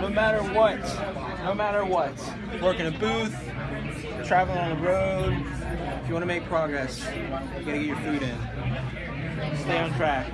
no matter what, no matter what, work in a booth, travel on the road, if you want to make progress, you gotta get your food in. Stay on track.